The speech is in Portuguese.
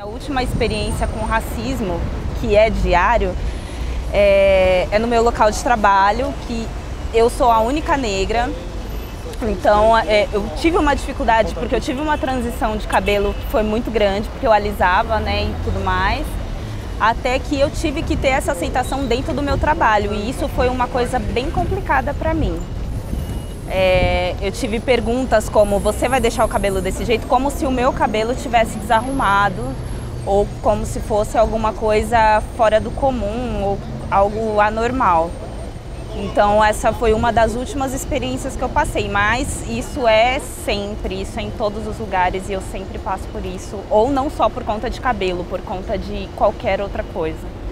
A última experiência com racismo, que é diário, é, é no meu local de trabalho, que eu sou a única negra. Então é, eu tive uma dificuldade porque eu tive uma transição de cabelo que foi muito grande, porque eu alisava né, e tudo mais. Até que eu tive que ter essa aceitação dentro do meu trabalho e isso foi uma coisa bem complicada para mim. É, eu tive perguntas como você vai deixar o cabelo desse jeito, como se o meu cabelo tivesse desarrumado ou como se fosse alguma coisa fora do comum ou algo anormal. Então essa foi uma das últimas experiências que eu passei, mas isso é sempre, isso é em todos os lugares e eu sempre passo por isso, ou não só por conta de cabelo, por conta de qualquer outra coisa.